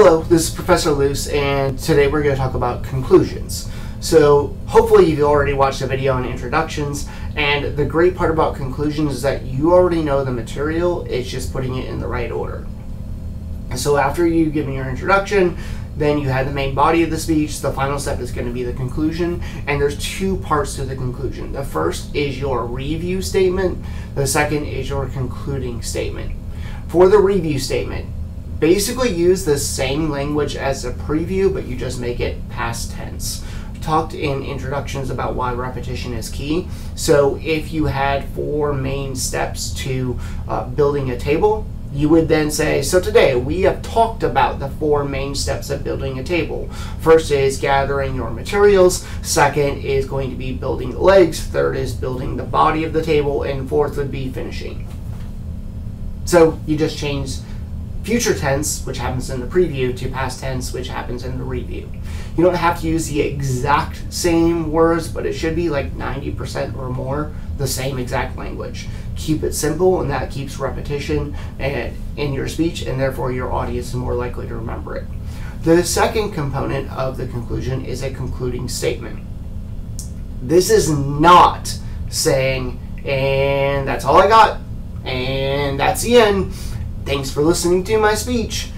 Hello, this is Professor Luce, and today we're going to talk about conclusions. So, hopefully, you've already watched the video on introductions, and the great part about conclusions is that you already know the material, it's just putting it in the right order. So, after you've given your introduction, then you have the main body of the speech. The final step is going to be the conclusion, and there's two parts to the conclusion. The first is your review statement, the second is your concluding statement. For the review statement, basically use the same language as a preview, but you just make it past tense. Talked in introductions about why repetition is key. So if you had four main steps to uh, building a table, you would then say, so today we have talked about the four main steps of building a table. First is gathering your materials, second is going to be building the legs, third is building the body of the table, and fourth would be finishing. So you just change future tense, which happens in the preview, to past tense, which happens in the review. You don't have to use the exact same words, but it should be like 90% or more the same exact language. Keep it simple, and that keeps repetition and, in your speech, and therefore your audience is more likely to remember it. The second component of the conclusion is a concluding statement. This is not saying, and that's all I got, and that's the end thanks for listening to my speech.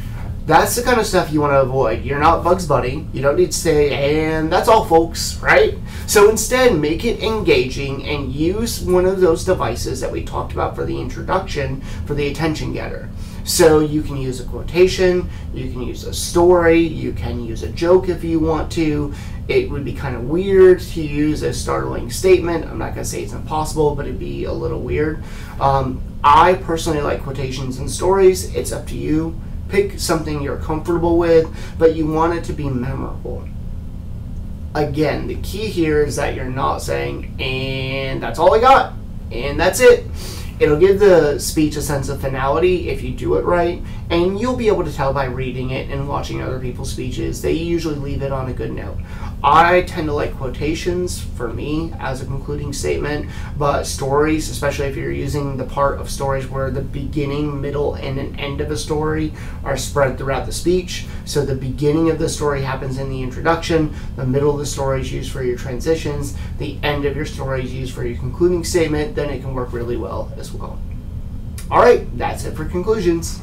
That's the kind of stuff you want to avoid. You're not Bugs Bunny. You don't need to say, and that's all, folks, right? So instead, make it engaging and use one of those devices that we talked about for the introduction for the attention getter. So you can use a quotation, you can use a story, you can use a joke if you want to. It would be kind of weird to use a startling statement. I'm not going to say it's impossible, but it'd be a little weird. Um, I personally like quotations and stories. It's up to you. Pick something you're comfortable with, but you want it to be memorable. Again, the key here is that you're not saying, and that's all I got, and that's it. It'll give the speech a sense of finality if you do it right, and you'll be able to tell by reading it and watching other people's speeches. They usually leave it on a good note. I tend to like quotations for me as a concluding statement, but stories, especially if you're using the part of stories where the beginning, middle, and an end of a story are spread throughout the speech. So the beginning of the story happens in the introduction, the middle of the story is used for your transitions, the end of your story is used for your concluding statement, then it can work really well well. All right, that's it for conclusions.